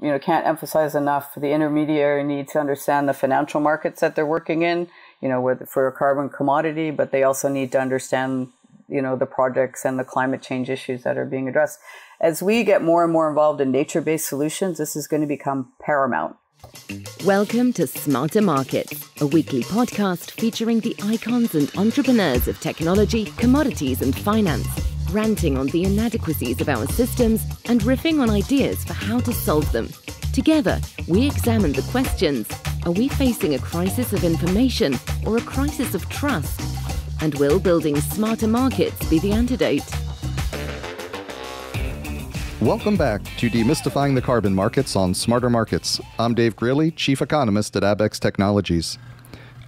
you know, can't emphasize enough the intermediary need to understand the financial markets that they're working in, you know, with, for a carbon commodity, but they also need to understand, you know, the projects and the climate change issues that are being addressed. As we get more and more involved in nature based solutions, this is going to become paramount. Welcome to Smarter Markets, a weekly podcast featuring the icons and entrepreneurs of technology, commodities, and finance ranting on the inadequacies of our systems and riffing on ideas for how to solve them. Together, we examine the questions Are we facing a crisis of information or a crisis of trust? And will building smarter markets be the antidote? Welcome back to Demystifying the Carbon Markets on Smarter Markets. I'm Dave Greely, Chief Economist at Abaxx Technologies.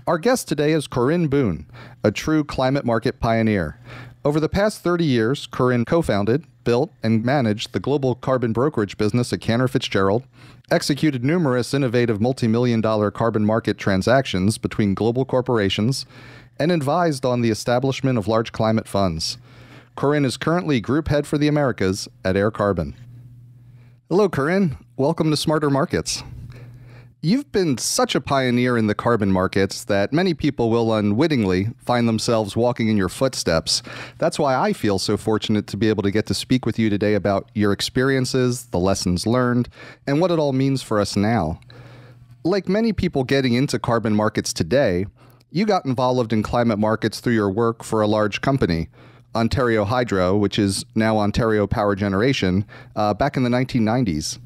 Our guest today is Corinne Boone, a true climate market pioneer. Over the past 30 years, Corinne co founded, built, and managed the global carbon brokerage business at Cantor Fitzgerald, executed numerous innovative multi million dollar carbon market transactions between global corporations, and advised on the establishment of large climate funds. Corinne is currently group head for the Americas at Air Carbon. Hello, Corinne. Welcome to Smarter Markets. You've been such a pioneer in the carbon markets that many people will unwittingly find themselves walking in your footsteps. That's why I feel so fortunate to be able to get to speak with you today about your experiences, the lessons learned, and what it all means for us now. Like many people getting into carbon markets today, you got involved in climate markets through your work for a large company. Ontario Hydro, which is now Ontario Power Generation, uh, back in the 1990s.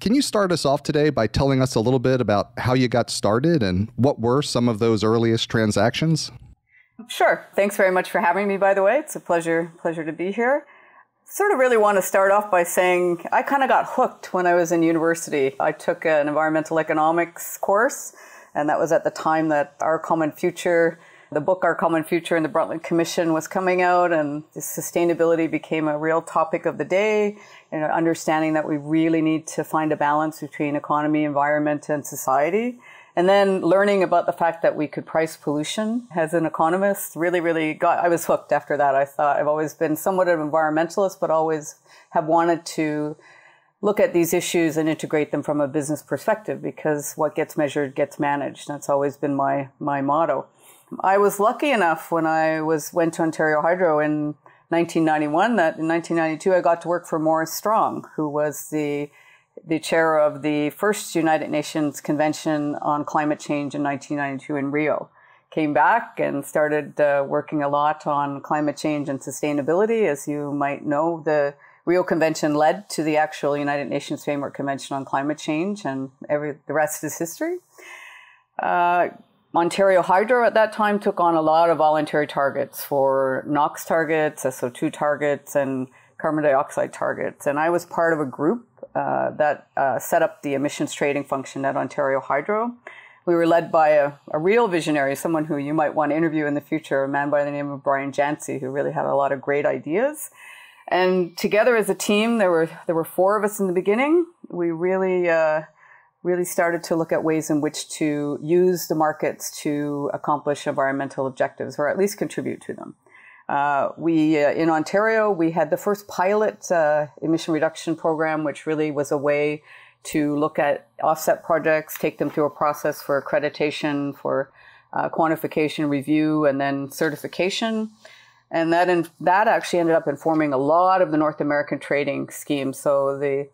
Can you start us off today by telling us a little bit about how you got started and what were some of those earliest transactions? Sure. Thanks very much for having me, by the way. It's a pleasure, pleasure to be here. Sort of really want to start off by saying I kind of got hooked when I was in university. I took an environmental economics course, and that was at the time that Our Common Future the book Our Common Future and the Brundtland Commission was coming out, and sustainability became a real topic of the day. And understanding that we really need to find a balance between economy, environment, and society. And then learning about the fact that we could price pollution as an economist really, really got, I was hooked after that. I thought I've always been somewhat of an environmentalist, but always have wanted to look at these issues and integrate them from a business perspective because what gets measured gets managed. That's always been my, my motto. I was lucky enough when I was went to Ontario Hydro in 1991 that in 1992 I got to work for Maurice Strong, who was the the chair of the first United Nations Convention on Climate Change in 1992 in Rio. Came back and started uh, working a lot on climate change and sustainability. As you might know, the Rio Convention led to the actual United Nations Framework Convention on Climate Change, and every the rest is history. Uh, Ontario Hydro at that time took on a lot of voluntary targets for NOx targets, SO2 targets, and carbon dioxide targets. And I was part of a group uh, that uh, set up the emissions trading function at Ontario Hydro. We were led by a, a, real visionary, someone who you might want to interview in the future, a man by the name of Brian Jantzi, who really had a lot of great ideas. And together as a team, there were there were four of us in the beginning. We really uh, really started to look at ways in which to use the markets to accomplish environmental objectives or at least contribute to them. Uh, we uh, in Ontario we had the first pilot uh, emission reduction program, which really was a way to look at offset projects, take them through a process for accreditation, for uh, quantification, review, and then certification. And that in, that actually ended up informing a lot of the North American trading scheme. So the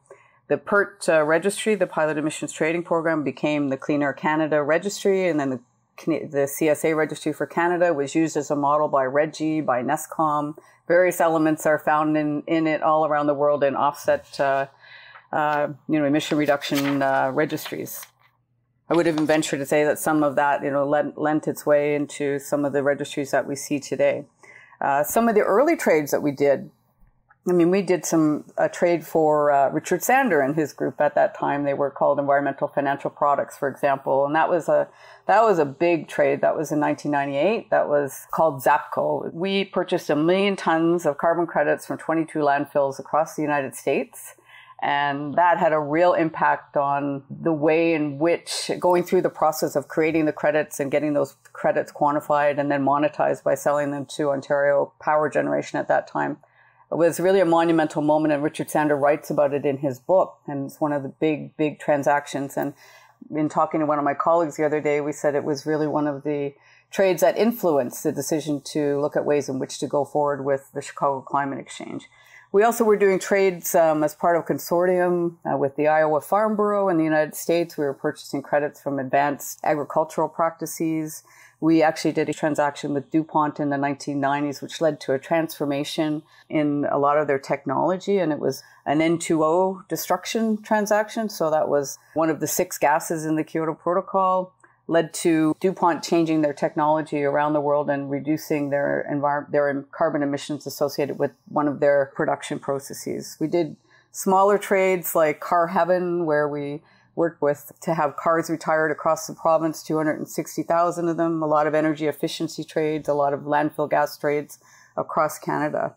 the PERT uh, registry, the Pilot Emissions Trading Program, became the Clean Air Canada registry, and then the, the CSA registry for Canada was used as a model by RGGI, by NESCAUM. Various elements are found in, in it all around the world in offset, uh, uh, you know, emission reduction uh, registries. I would even venture to say that some of that, you know, lent, lent its way into some of the registries that we see today. Uh, some of the early trades that we did I mean, we did some a trade for uh, Richard Sandor and his group at that time. They were called Environmental Financial Products, for example, and that was a that was a big trade. That was in 1998. That was called Zapco. We purchased a million tons of carbon credits from 22 landfills across the United States. And that had a real impact on the way in which going through the process of creating the credits and getting those credits quantified and then monetized by selling them to Ontario Power Generation at that time It was really a monumental moment, and Richard Sandor writes about it in his book, and it's one of the big, big transactions. And in talking to one of my colleagues the other day, we said it was really one of the trades that influenced the decision to look at ways in which to go forward with the Chicago Climate Exchange. We also were doing trades um, as part of a consortium uh, with the Iowa Farm Bureau in the United States. We were purchasing credits from advanced agricultural practices. We actually did a transaction with DuPont in the 1990s, which led to a transformation in a lot of their technology. And it was an N2O destruction transaction. So that was one of the six gases in the Kyoto Protocol led to DuPont changing their technology around the world and reducing their envir- their carbon emissions associated with one of their production processes. We did smaller trades like Car Heaven, where we worked with to have cars retired across the province, 260,000 of them, a lot of energy efficiency trades, a lot of landfill gas trades across Canada.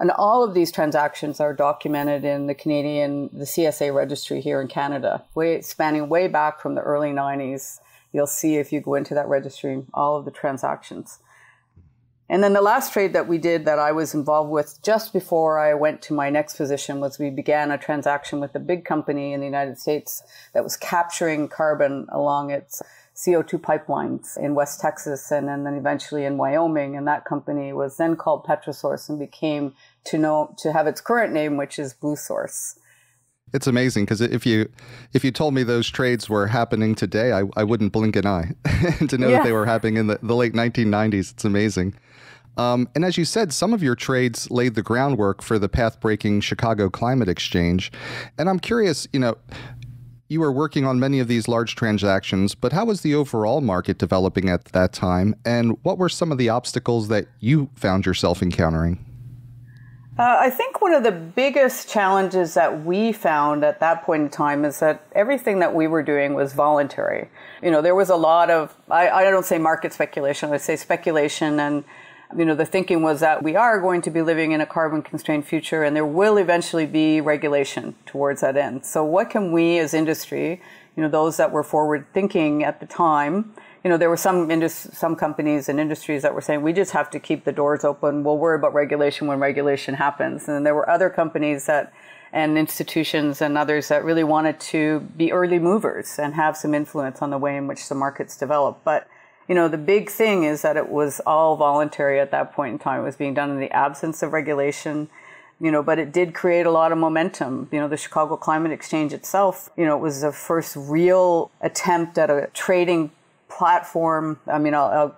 And all of these transactions are documented in the Canadian, the CSA registry here in Canada, way, spanning way back from the early 90s You'll see if you go into that registry all of the transactions. And then the last trade that we did that I was involved with just before I went to my next position was we began a transaction with a big company in the United States that was capturing carbon along its CO2 pipelines in West Texas and, and then eventually in Wyoming. And that company was then called Petrosource and became to know to have its current name, which is Blue Source. It's amazing because if you if you told me those trades were happening today, I, I wouldn't blink an eye to know yeah. that they were happening in the, the late 1990s. It's amazing. Um, and as you said, some of your trades laid the groundwork for the path breaking Chicago Climate Exchange. And I'm curious, you know, you were working on many of these large transactions, but how was the overall market developing at that time? And what were some of the obstacles that you found yourself encountering? Uh, I think one of the biggest challenges that we found at that point in time is that everything that we were doing was voluntary. You know, there was a lot of, I, I don't say market speculation, I say speculation and you know, the thinking was that we are going to be living in a carbon constrained future and there will eventually be regulation towards that end. So what can we as industry, you know, those that were forward thinking at the time, you know, there were some indus- some companies and industries that were saying we just have to keep the doors open. We'll worry about regulation when regulation happens. And there were other companies that and institutions and others that really wanted to be early movers and have some influence on the way in which the markets develop. But you know, the big thing is that it was all voluntary at that point in time. It was being done in the absence of regulation you know, but it did create a lot of momentum. You know, the Chicago Climate Exchange itself, you know, it was the first real attempt at a trading platform. I mean, I'll, I'll,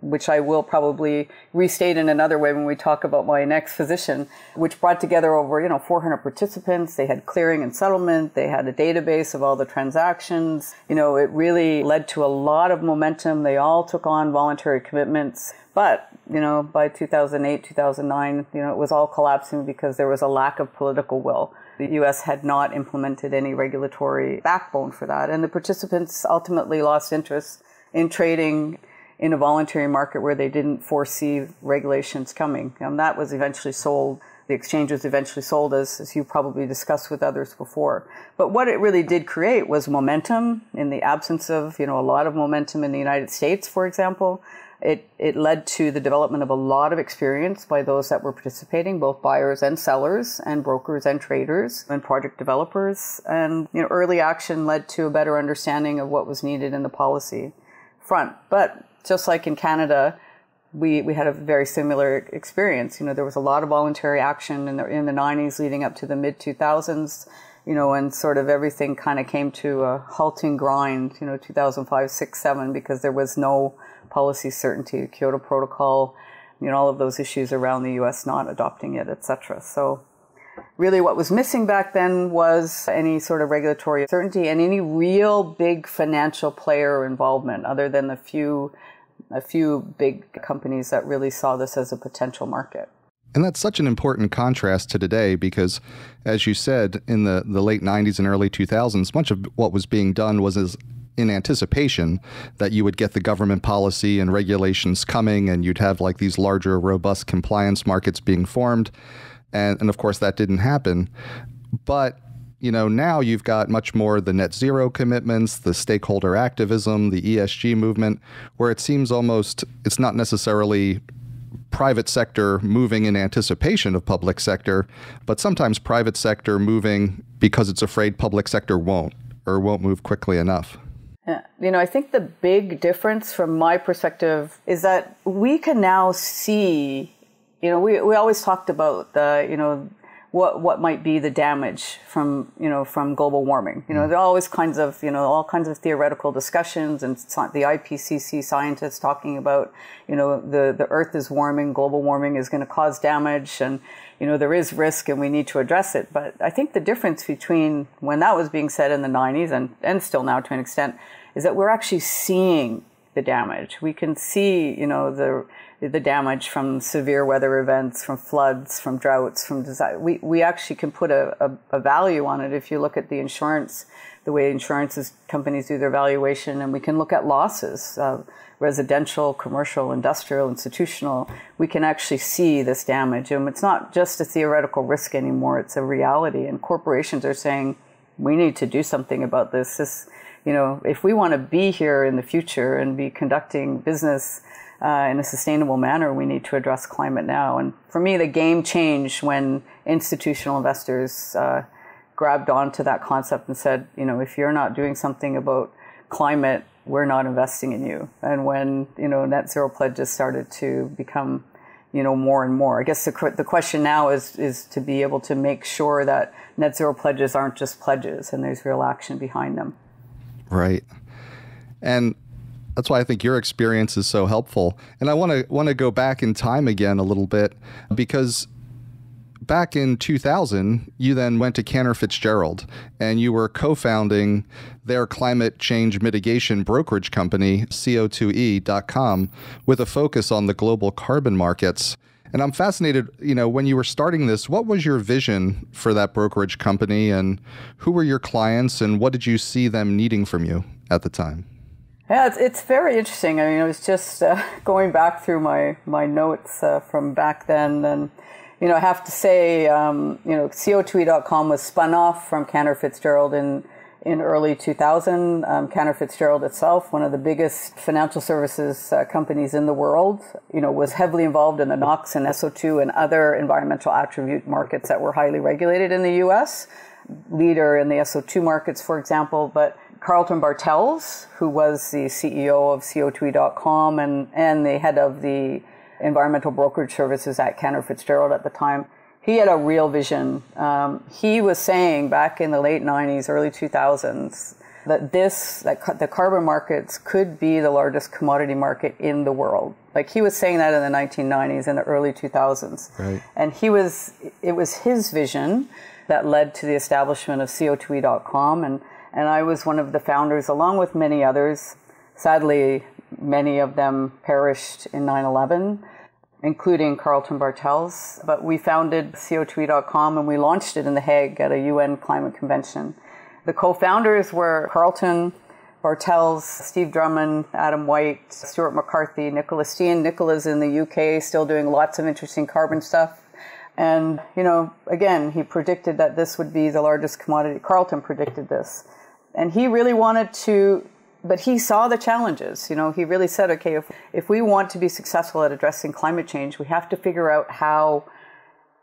which I will probably restate in another way when we talk about my next physician, which brought together over, you know, 400 participants. They had clearing and settlement. They had a database of all the transactions. You know, it really led to a lot of momentum. They all took on voluntary commitments. But, you know, by 2008, 2009, you know, it was all collapsing because there was a lack of political will. The US had not implemented any regulatory backbone for that. And the participants ultimately lost interest in trading in a voluntary market where they didn't foresee regulations coming. And that was eventually sold. The exchange was eventually sold, as, as you probably discussed with others before. But what it really did create was momentum in the absence of, you know, a lot of momentum in the United States, for example. It, it led to the development of a lot of experience by those that were participating, both buyers and sellers, and brokers and traders, and project developers. And you know, early action led to a better understanding of what was needed in the policy front. But just like in Canada, we, we had a very similar experience. You know, there was a lot of voluntary action in the, in the 90s leading up to the mid 2000s, you know, and sort of everything kind of came to a halting grind, you know, 2005, 6, 7, because there was no policy certainty, Kyoto Protocol, you know, all of those issues around the U.S. not adopting it, etc. So really what was missing back then was any sort of regulatory certainty and any real big financial player involvement other than the few a few big companies that really saw this as a potential market. And that's such an important contrast to today because, as you said, in the, the late 90s and early 2000s, much of what was being done was as in anticipation that you would get the government policy and regulations coming and you'd have like these larger, robust compliance markets being formed. And, and of course, that didn't happen. But you know, now you've got much more the net zero commitments, the stakeholder activism, the ESG movement, where it seems almost it's not necessarily private sector moving in anticipation of public sector, but sometimes private sector moving because it's afraid public sector won't or won't move quickly enough. Yeah. You know, I think the big difference from my perspective is that we can now see, you know, we, we always talked about the, you know, what what might be the damage from you know from global warming. You know, mm. there are always kinds of you know all kinds of theoretical discussions, and the IPCC scientists talking about you know the the Earth is warming, global warming is going to cause damage, and you know there is risk, and we need to address it. But I think the difference between when that was being said in the 90s and and still now to an extent is that we're actually seeing the damage. We can see you know the the damage from severe weather events, from floods, from droughts, from disaster. We, we actually can put a, a, a, value on it if you look at the insurance, the way insurance companies do their valuation, and we can look at losses, uh, residential, commercial, industrial, institutional. We can actually see this damage. And it's not just a theoretical risk anymore, it's a reality. And corporations are saying, we need to do something about this. This, you know, if we want to be here in the future and be conducting business uh, in a sustainable manner, we need to address climate now. And for me, the game changed when institutional investors uh, grabbed onto that concept and said, you know, if you're not doing something about climate, we're not investing in you. And when you know net zero pledges started to become, you know, more and more, I guess the the question now is is to be able to make sure that net zero pledges aren't just pledges and there's real action behind them. Right. And that's why I think your experience is so helpful. And I want to want to go back in time again a little bit because back in 2000, you then went to Cantor Fitzgerald and you were co-founding their climate change mitigation brokerage company, CO2e.com, with a focus on the global carbon markets. And I'm fascinated, you know, when you were starting this, what was your vision for that brokerage company and who were your clients and what did you see them needing from you at the time? Yeah, it's, it's very interesting. I mean, I was just uh, going back through my, my notes uh, from back then. And, you know, I have to say, um, you know, CO2e.com was spun off from Cantor Fitzgerald in, in early 2000. Um, Cantor Fitzgerald itself, one of the biggest financial services uh, companies in the world, you know, was heavily involved in the NOx and SO2 and other environmental attribute markets that were highly regulated in the U.S. Leader in the SO2 markets, for example, but Carlton Bartels, who was the CEO of CO2e.com and, and the head of the environmental brokerage services at Cantor Fitzgerald at the time, he had a real vision. Um, he was saying back in the late 90s, early 2000s, that this, that the carbon markets could be the largest commodity market in the world. Like he was saying that in the 1990s and the early 2000s. Right. And he was, it was his vision that led to the establishment of CO2e.com. And and I was one of the founders, along with many others. Sadly, many of them perished in 9 11, including Carlton Bartels. But we founded CO2e.com and we launched it in The Hague at a UN climate convention. The co founders were Carlton, Bartels, Steve Drummond, Adam White, Stuart McCarthy, Nicola Steen. Nicola's in the UK, still doing lots of interesting carbon stuff. And, you know, again, he predicted that this would be the largest commodity. Carlton predicted this and he really wanted to but he saw the challenges you know he really said okay if, if we want to be successful at addressing climate change we have to figure out how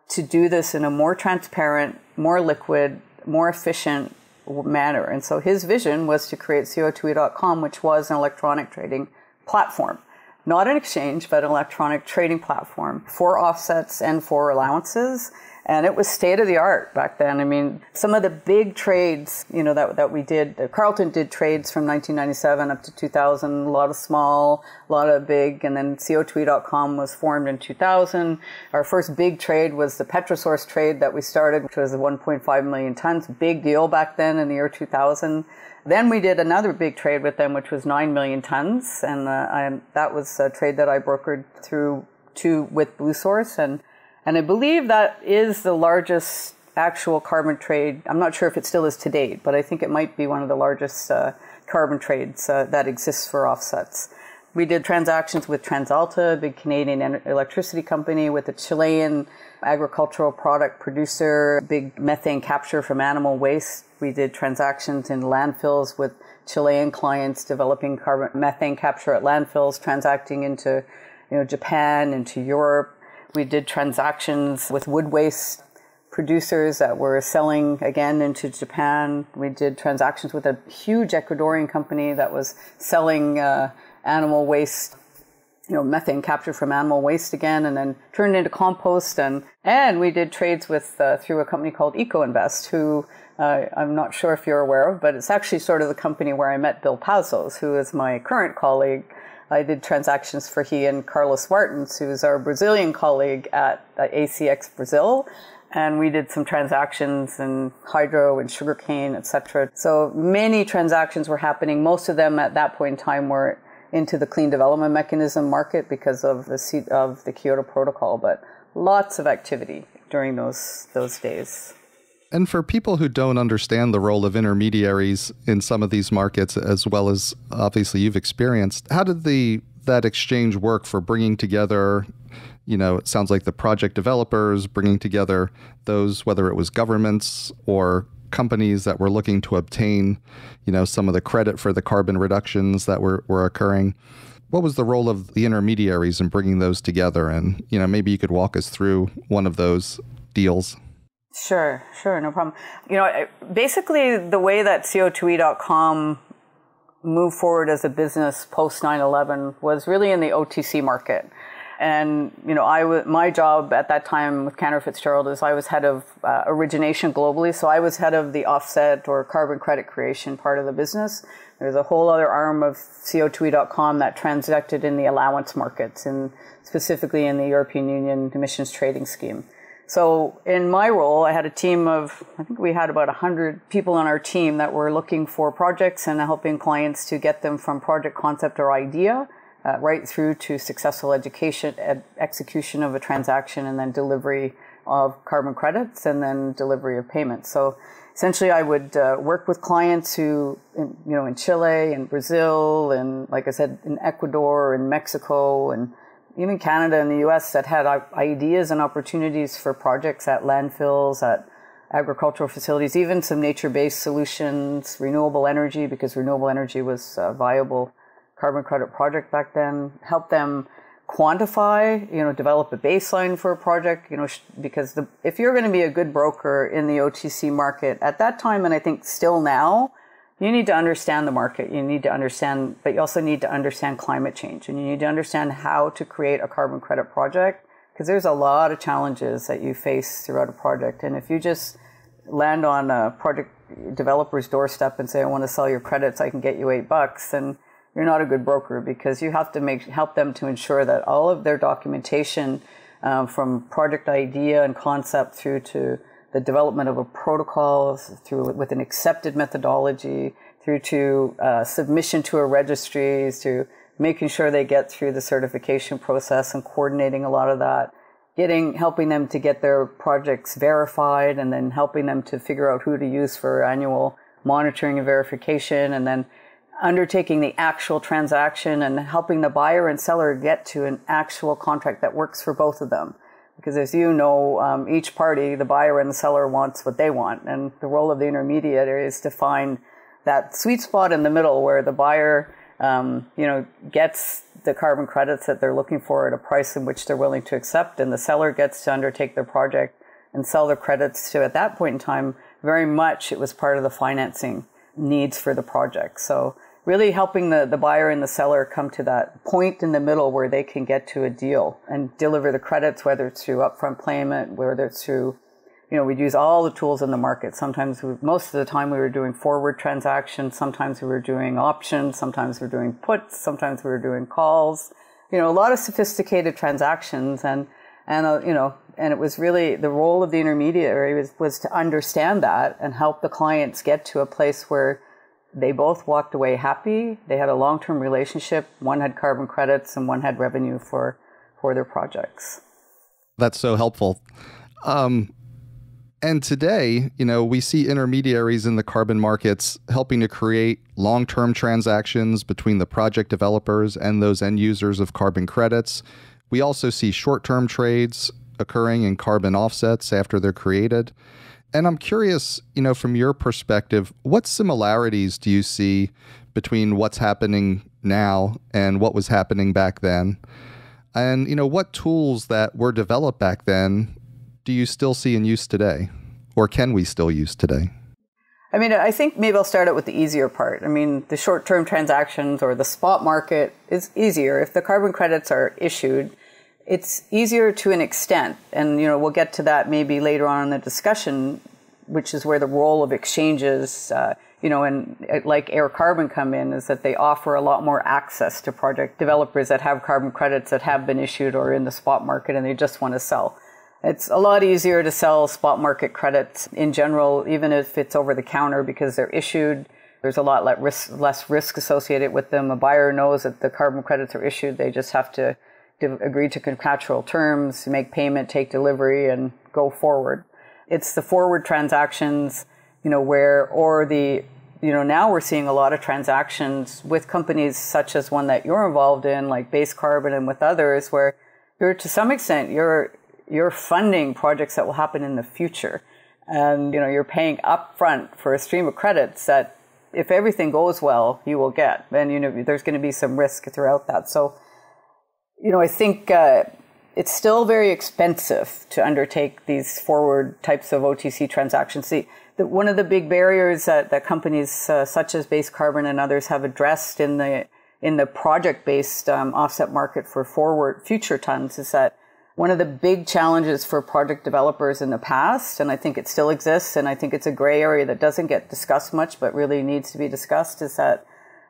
to do this in a more transparent more liquid more efficient manner. And so his vision was to create co2e.com which was an electronic trading platform. Not an exchange but an electronic trading platform for offsets and for allowances and it was state of the art back then. I mean, some of the big trades, you know, that, that we did, Carlton did trades from 1997 up to 2000, a lot of small, a lot of big, and then CO2e.com was formed in 2000. Our first big trade was the Petrosource trade that we started, which was 1.5 million tons, big deal back then in the year 2000. Then we did another big trade with them, which was 9 million tons, and uh, that was a trade that I brokered through to with Bluesource, and and I believe that is the largest actual carbon trade. I'm not sure if it still is to date, but I think it might be one of the largest uh, carbon trades uh, that exists for offsets. We did transactions with TransAlta, a big Canadian electricity company, with a Chilean agricultural product producer, big methane capture from animal waste. We did transactions in landfills with Chilean clients developing carbon methane capture at landfills, transacting into you know, Japan into Europe. We did transactions with wood waste producers that were selling again into Japan. We did transactions with a huge Ecuadorian company that was selling uh, animal waste, you know, methane captured from animal waste again, and then turned into compost. And and we did trades with uh, through a company called EcoInvest, who uh, I'm not sure if you're aware of, but it's actually sort of the company where I met Bill Pazos, who is my current colleague. I did transactions for he and Carlos Martins, who's our Brazilian colleague at ACX Brazil and we did some transactions in hydro and sugarcane, etc. So many transactions were happening. Most of them at that point in time were into the clean development mechanism market because of the seat of the Kyoto Protocol, but lots of activity during those those days. And for people who don't understand the role of intermediaries in some of these markets, as well as obviously you've experienced, how did the that exchange work for bringing together you know, it sounds like the project developers bringing together those, whether it was governments or companies that were looking to obtain, you know, some of the credit for the carbon reductions that were, were occurring. What was the role of the intermediaries in bringing those together? And, you know, maybe you could walk us through one of those deals. Sure, sure, no problem. You know, basically, the way that CO2e.com moved forward as a business post 9 11 was really in the OTC market. And you know, I w- my job at that time with Cantor Fitzgerald is I was head of uh, origination globally, so I was head of the offset or carbon credit creation part of the business. There's a whole other arm of CO2e.com that transacted in the allowance markets, and specifically in the European Union emissions trading scheme. So in my role, I had a team of, I think we had about 100 people on our team that were looking for projects and helping clients to get them from project concept or idea uh, right through to successful education, ed- execution of a transaction, and then delivery of carbon credits, and then delivery of payments. So essentially, I would uh, work with clients who, in, you know, in Chile and Brazil, and like I said, in Ecuador and Mexico, and even Canada and the U.S. that had ideas and opportunities for projects at landfills, at agricultural facilities, even some nature-based solutions, renewable energy, because renewable energy was uh, viable carbon credit project back then, help them quantify, you know, develop a baseline for a project, you know, because the, if you're going to be a good broker in the OTC market at that time, and I think still now, you need to understand the market. You need to understand, but you also need to understand climate change and you need to understand how to create a carbon credit project because there's a lot of challenges that you face throughout a project. And if you just land on a project developer's doorstep and say, I want to sell your credits, I can get you eight bucks, then you're not a good broker because you have to make help them to ensure that all of their documentation um, from project idea and concept through to the development of a protocol through with an accepted methodology through to uh, submission to a registry to making sure they get through the certification process and coordinating a lot of that getting helping them to get their projects verified and then helping them to figure out who to use for annual monitoring and verification and then undertaking the actual transaction and helping the buyer and seller get to an actual contract that works for both of them. Because as you know, um, each party, the buyer and the seller wants what they want. And the role of the intermediary is to find that sweet spot in the middle where the buyer, um, you know, gets the carbon credits that they're looking for at a price in which they're willing to accept. And the seller gets to undertake their project and sell their credits to, at that point in time, very much it was part of the financing needs for the project. So really helping the, the buyer and the seller come to that point in the middle where they can get to a deal and deliver the credits, whether it's through upfront payment, whether it's through, you know, we'd use all the tools in the market. Sometimes, we, most of the time, we were doing forward transactions. Sometimes we were doing options. Sometimes we were doing puts. Sometimes we were doing calls. You know, a lot of sophisticated transactions and, and, uh, you know, and it was really the role of the intermediary was, was to understand that and help the clients get to a place where they both walked away happy. They had a long term relationship. One had carbon credits and one had revenue for, for their projects. That's so helpful. Um, and today, you know, we see intermediaries in the carbon markets helping to create long term transactions between the project developers and those end users of carbon credits. We also see short term trades occurring in carbon offsets after they're created. And I'm curious, you know, from your perspective, what similarities do you see between what's happening now and what was happening back then? And, you know, what tools that were developed back then do you still see in use today? Or can we still use today? I mean, I think maybe I'll start out with the easier part. I mean, the short term transactions or the spot market is easier. If the carbon credits are issued, it's easier to an extent. And, you know, we'll get to that maybe later on in the discussion, which is where the role of exchanges, uh, you know, and uh, like Air Carbon come in, is that they offer a lot more access to project developers that have carbon credits that have been issued or in the spot market and they just want to sell. It's a lot easier to sell spot market credits in general, even if it's over the counter because they're issued. There's a lot less risk associated with them. A buyer knows that the carbon credits are issued. They just have to agree to contractual terms, make payment, take delivery, and go forward. It's the forward transactions, you know, where, or the, you know, now we're seeing a lot of transactions with companies such as one that you're involved in, like Base Carbon and with others, where you're to some extent, you're you're funding projects that will happen in the future. And you know, you're paying upfront for a stream of credits that if everything goes well, you will get. And you know, there's going to be some risk throughout that. So, you know, I think uh, it's still very expensive to undertake these forward types of OTC transactions. See, the, one of the big barriers that, that companies uh, such as Base Carbon and others have addressed in the in the project-based um, offset market for forward future tons is that one of the big challenges for project developers in the past, and I think it still exists, and I think it's a gray area that doesn't get discussed much, but really needs to be discussed, is that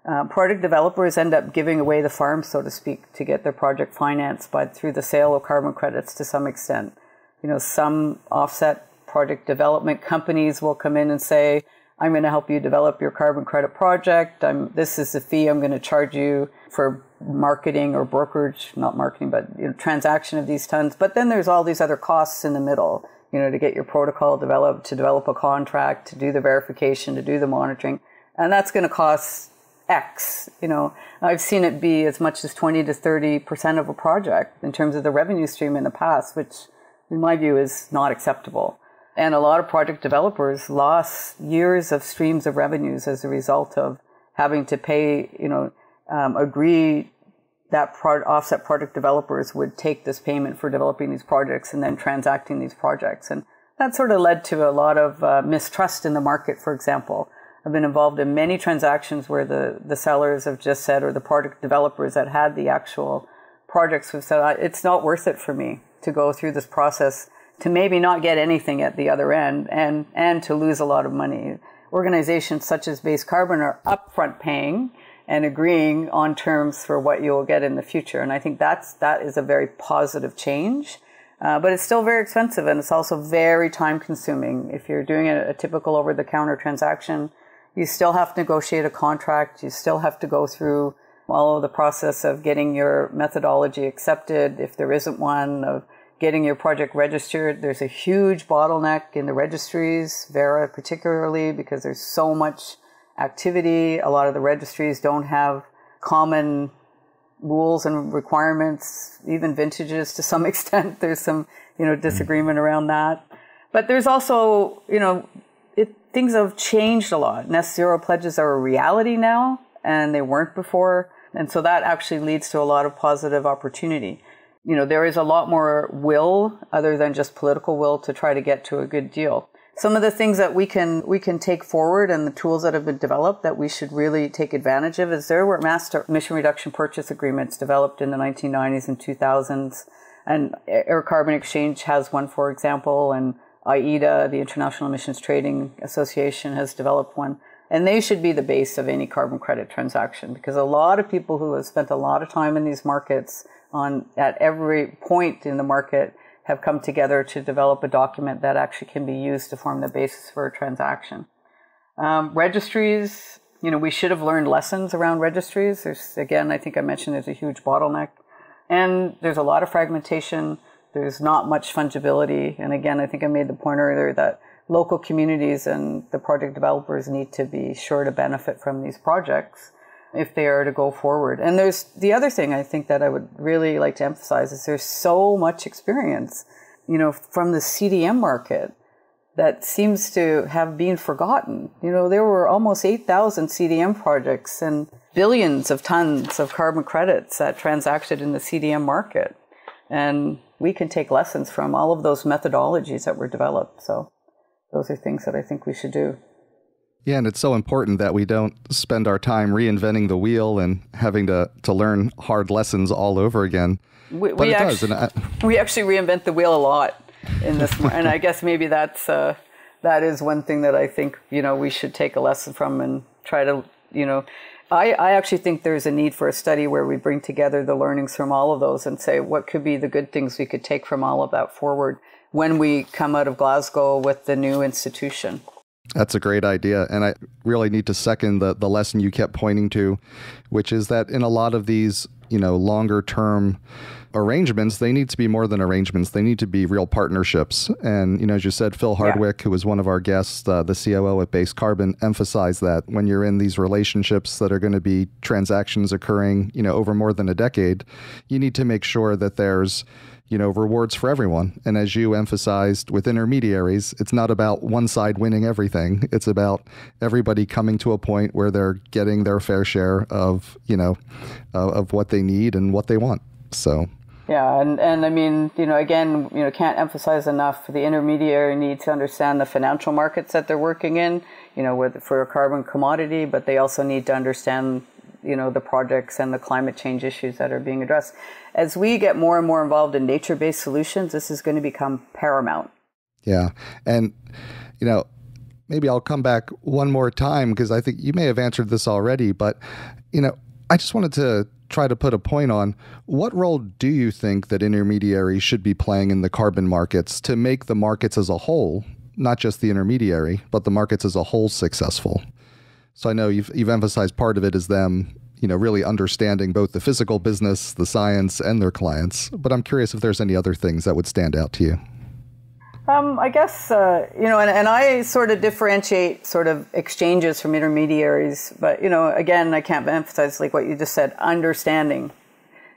uh, project developers end up giving away the farm, so to speak, to get their project financed by through the sale of carbon credits to some extent. You know, some offset project development companies will come in and say, I'm going to help you develop your carbon credit project. I'm, this is the fee I'm going to charge you for marketing or brokerage, not marketing, but you know, transaction of these tons. But then there's all these other costs in the middle, you know, to get your protocol developed, to develop a contract, to do the verification, to do the monitoring. And that's going to cost X, you know. I've seen it be as much as 20 to 30% of a project in terms of the revenue stream in the past, which in my view is not acceptable. And a lot of project developers lost years of streams of revenues as a result of having to pay, you know, um, agree that offset project developers would take this payment for developing these projects and then transacting these projects. And that sort of led to a lot of uh, mistrust in the market, for example. I've been involved in many transactions where the, the sellers have just said, or the project developers that had the actual projects have said, it's not worth it for me to go through this process to maybe not get anything at the other end and, and to lose a lot of money. Organizations such as Base Carbon are upfront paying and agreeing on terms for what you will get in the future. And I think that's, that is a very positive change. Uh, but it's still very expensive and it's also very time consuming. If you're doing a, a typical over the counter transaction, you still have to negotiate a contract. You still have to go through all of the process of getting your methodology accepted if there isn't one, of getting your project registered. There's a huge bottleneck in the registries, Verra particularly, because there's so much activity. A lot of the registries don't have common rules and requirements, even vintages to some extent. There's some, you know, hmm. disagreement around that. But there's also, you know, things have changed a lot. Net zero pledges are a reality now, and they weren't before. And so that actually leads to a lot of positive opportunity you know, there is a lot more will other than just political will to try to get to a good deal. Some of the things that we can we can take forward and the tools that have been developed that we should really take advantage of is there were master emission reduction purchase agreements developed in the 1990s and 2000s, and Air Carbon Exchange has one, for example, and IETA, the International Emissions Trading Association, has developed one. And they should be the base of any carbon credit transaction because a lot of people who have spent a lot of time in these markets on at every point in the market have come together to develop a document that actually can be used to form the basis for a transaction. Um, registries, you know, we should have learned lessons around registries. There's, again, I think I mentioned there's a huge bottleneck. And there's a lot of fragmentation. There's not much fungibility. And again, I think I made the point earlier that local communities and the project developers need to be sure to benefit from these projects if they are to go forward. And there's the other thing I think that I would really like to emphasize is there's so much experience, you know, from the CDM market that seems to have been forgotten. You know, there were almost 8,000 CDM projects and billions of tons of carbon credits that transacted in the CDM market. And we can take lessons from all of those methodologies that were developed. So those are things that I think we should do. Yeah, and it's so important that we don't spend our time reinventing the wheel and having to, to learn hard lessons all over again. We, but we it actually, does. I, we actually reinvent the wheel a lot in this, and I guess maybe that's uh, that is one thing that I think you know we should take a lesson from and try to you know I, I, actually think there's a need for a study where we bring together the learnings from all of those and say what could be the good things we could take from all of that forward when we come out of Glasgow with the new institution. That's a great idea. And I really need to second the, the lesson you kept pointing to, which is that in a lot of these, you know, longer term arrangements, they need to be more than arrangements. They need to be real partnerships. And, you know, as you said, Phil Hardwick, yeah. who was one of our guests, uh, the COO at Base Carbon, emphasized that when you're in these relationships that are going to be transactions occurring, you know, over more than a decade, you need to make sure that there's you know, rewards for everyone. And as you emphasized with intermediaries, it's not about one side winning everything. It's about everybody coming to a point where they're getting their fair share of, you know, uh, of what they need and what they want. So. Yeah, and, and I mean, you know, again, you know, can't emphasize enough the intermediary need to understand the financial markets that they're working in, you know, with, for a carbon commodity, but they also need to understand you know the projects and the climate change issues that are being addressed. As we get more and more involved in nature-based solutions, this is going to become paramount. Yeah, and you know, maybe I'll come back one more time because I think you may have answered this already, but you know, I just wanted to try to put a point on what role do you think that intermediaries should be playing in the carbon markets to make the markets as a whole, not just the intermediary, but the markets as a whole successful? So I know you've you've emphasized part of it is them, you know, really understanding both the physical business, the science, and their clients. But I'm curious if there's any other things that would stand out to you. Um, I guess uh, you know, and, and I sort of differentiate sort of exchanges from intermediaries. But you know, again, I can't emphasize like what you just said: understanding,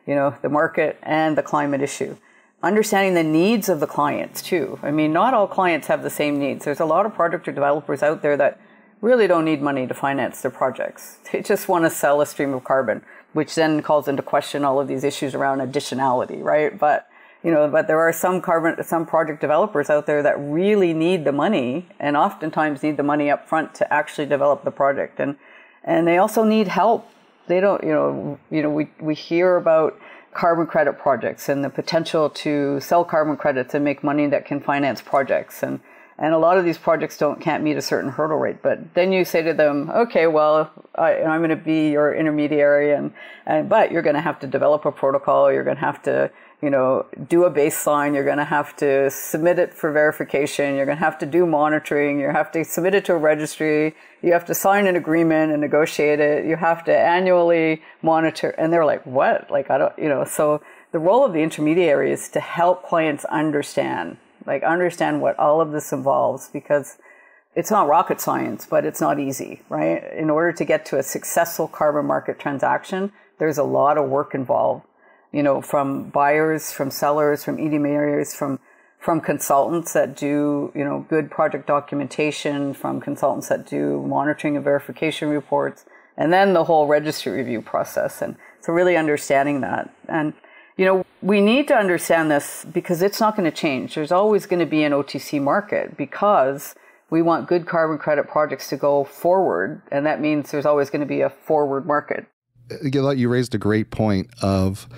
you know, the market and the climate issue understanding the needs of the clients too. I mean, not all clients have the same needs. There's a lot of product or developers out there that really don't need money to finance their projects. They just want to sell a stream of carbon, which then calls into question all of these issues around additionality, right? But you know, but there are some carbon, some project developers out there that really need the money, and oftentimes need the money up front to actually develop the project, and and they also need help. They don't, you know, you know, we we hear about carbon credit projects and the potential to sell carbon credits and make money that can finance projects and and a lot of these projects don't can't meet a certain hurdle rate. But then you say to them, okay, well, I, am going to be your intermediary, and, and but you're going to have to develop a protocol. You're going to have to, you know, do a baseline. You're going to have to submit it for verification. You're going to have to do monitoring. You have to submit it to a registry. You have to sign an agreement and negotiate it. You have to annually monitor. And they're like, what? Like I don't, you know. So the role of the intermediary is to help clients understand like understand what all of this involves because it's not rocket science, but it's not easy, right? In order to get to a successful carbon market transaction, there's a lot of work involved. You know, from buyers, from sellers, from intermediaries, from from consultants that do, you know, good project documentation, from consultants that do monitoring and verification reports, and then the whole registry review process. And so really understanding that. And you know, we need to understand this because it's not going to change. There's always going to be an OTC market because we want good carbon credit projects to go forward, and that means there's always going to be a forward market. Uh, Gillette, You raised a great point of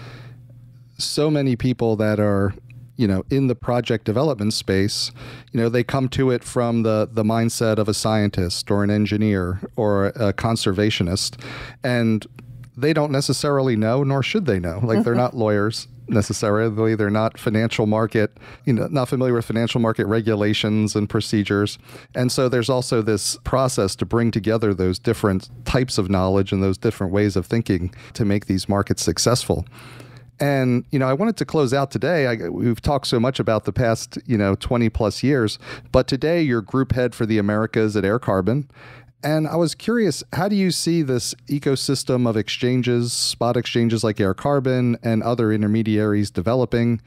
so many people that are you know in the project development space you know they come to it from the the mindset of a scientist or an engineer or a conservationist and they don't necessarily know, nor should they know. Like they're mm-hmm. not lawyers necessarily. They're not financial market, you know, not familiar with financial market regulations and procedures. And so there's also this process to bring together those different types of knowledge and those different ways of thinking to make these markets successful. And you know, I wanted to close out today. I, we've talked so much about the past, you know, 20 plus years, but today you're group head for the Americas at Air Carbon, and I was curious, how do you see this ecosystem of exchanges, spot exchanges like Air Carbon and other intermediaries developing?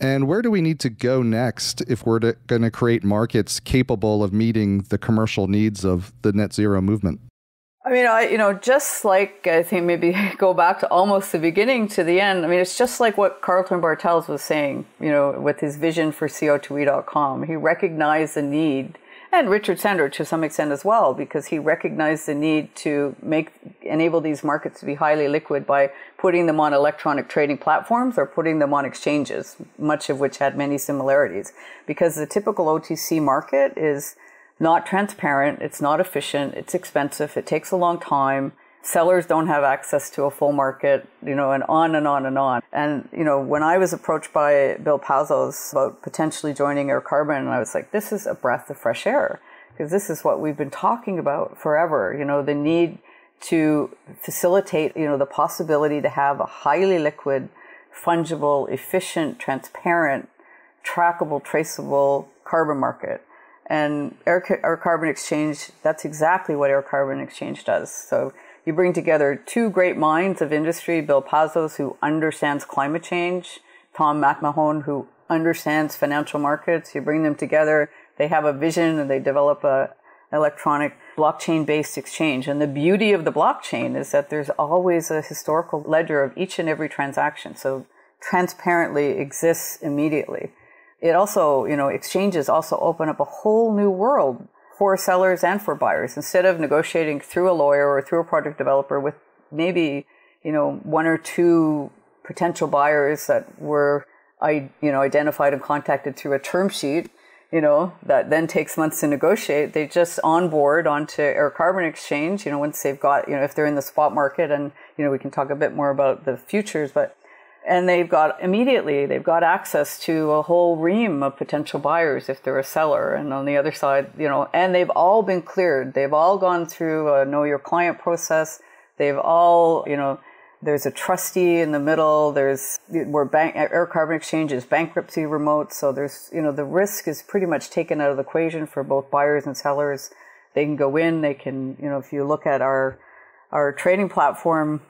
And where do we need to go next if we're going to create markets capable of meeting the commercial needs of the net zero movement? I mean, I, you know, just like I think maybe go back to almost the beginning to the end. I mean, it's just like what Carlton Bartels was saying, you know, with his vision for CO2e.com. He recognized the need, and Richard Sandor to some extent as well, because he recognized the need to make, enable these markets to be highly liquid by putting them on electronic trading platforms or putting them on exchanges, much of which had many similarities. Because the typical OTC market is, not transparent, it's not efficient, it's expensive, it takes a long time. Sellers don't have access to a full market, you know, and on and on and on. And, you know, when I was approached by Bill Pazos about potentially joining Air Carbon, I was like, this is a breath of fresh air because this is what we've been talking about forever, you know, the need to facilitate, you know, the possibility to have a highly liquid, fungible, efficient, transparent, trackable, traceable carbon market and Air, Air Carbon Exchange, that's exactly what Air Carbon Exchange does. So you bring together two great minds of industry, Bill Pazos, who understands climate change, Tom McMahon, who understands financial markets. You bring them together, they have a vision and they develop a electronic blockchain based exchange. And the beauty of the blockchain is that there's always a historical ledger of each and every transaction. So transparently exists immediately it also, you know, exchanges also open up a whole new world for sellers and for buyers. Instead of negotiating through a lawyer or through a project developer with maybe, you know, one or two potential buyers that were, I, you know, identified and contacted through a term sheet, you know, that then takes months to negotiate. They just onboard onto Air Carbon Exchange, you know, once they've got, you know, if they're in the spot market and, you know, we can talk a bit more about the futures, but and they've got immediately they've got access to a whole ream of potential buyers if they're a seller. And on the other side you know and they've all been cleared. They've all gone through a know your client process. They've all you know there's a trustee in the middle. There's where bank air carbon exchange is bankruptcy remote. So there's you know the risk is pretty much taken out of the equation for both buyers and sellers. They can go in. They can you know if you look at our our trading platform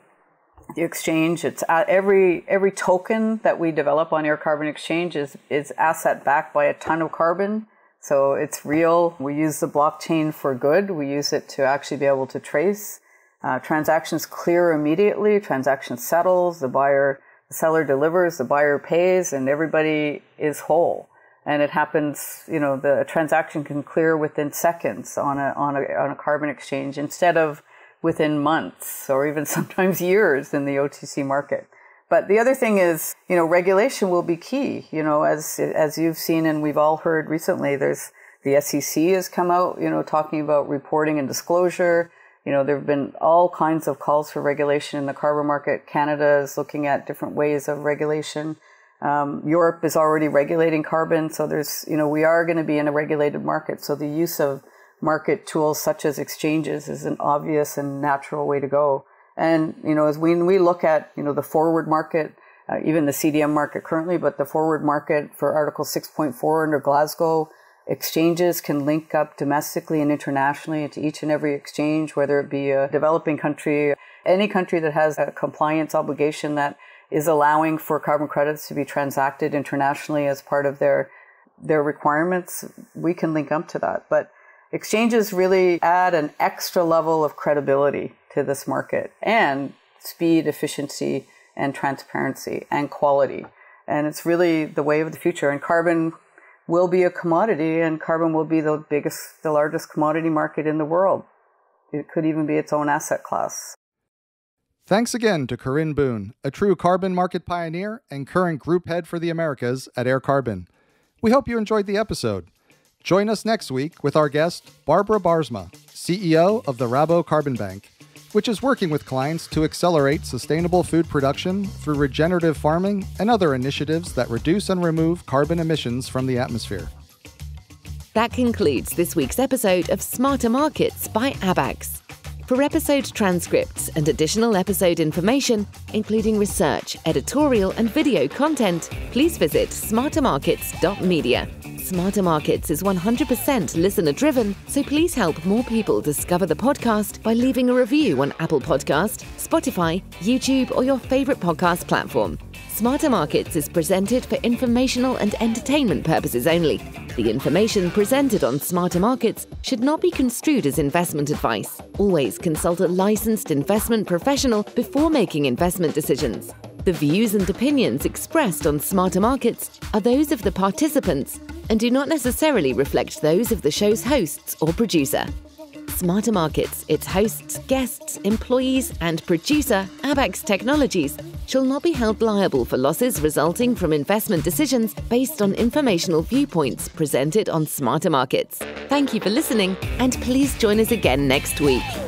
the exchange. It's every every token that we develop on Air Carbon Exchange is is asset backed by a ton of carbon. So it's real. We use the blockchain for good. We use it to actually be able to trace uh, transactions clear immediately. Transaction settles. The buyer, the seller delivers. The buyer pays, and everybody is whole. And it happens. You know, the transaction can clear within seconds on a on a on a carbon exchange instead of within months or even sometimes years in the OTC market. But the other thing is, you know, regulation will be key. You know, as as you've seen and we've all heard recently, there's the SEC has come out, you know, talking about reporting and disclosure. You know, there have been all kinds of calls for regulation in the carbon market. Canada is looking at different ways of regulation. Um, Europe is already regulating carbon, so there's, you know, we are going to be in a regulated market. So the use of market tools such as exchanges is an obvious and natural way to go. And, you know, as we, we look at, you know, the forward market, uh, even the CDM market currently, but the forward market for Article 6.4 under Glasgow, exchanges can link up domestically and internationally to each and every exchange, whether it be a developing country, any country that has a compliance obligation that is allowing for carbon credits to be transacted internationally as part of their their requirements, we can link up to that. But exchanges really add an extra level of credibility to this market and speed, efficiency, and transparency and quality. And it's really the way of the future. And carbon will be a commodity, and carbon will be the biggest, the largest commodity market in the world. It could even be its own asset class. Thanks again to Corinne Boone, a true carbon market pioneer and current group head for the Americas at Air Carbon. We hope you enjoyed the episode. Join us next week with our guest, Barbara Baarsma, CEO of the Rabo Carbon Bank, which is working with clients to accelerate sustainable food production through regenerative farming and other initiatives that reduce and remove carbon emissions from the atmosphere. That concludes this week's episode of Smarter Markets by Abaxx. For episode transcripts and additional episode information, including research, editorial, and video content, please visit smartermarkets.media. Smarter Markets is 100% listener driven, so please help more people discover the podcast by leaving a review on Apple Podcast, Spotify, YouTube, or your favorite podcast platform. Smarter Markets is presented for informational and entertainment purposes only. The information presented on Smarter Markets should not be construed as investment advice. Always consult a licensed investment professional before making investment decisions. The views and opinions expressed on Smarter Markets are those of the participants and do not necessarily reflect those of the show's hosts or producer. Smarter Markets, its hosts, guests, employees, and producer, Abaxx Technologies, shall not be held liable for losses resulting from investment decisions based on informational viewpoints presented on Smarter Markets. Thank you for listening, and please join us again next week.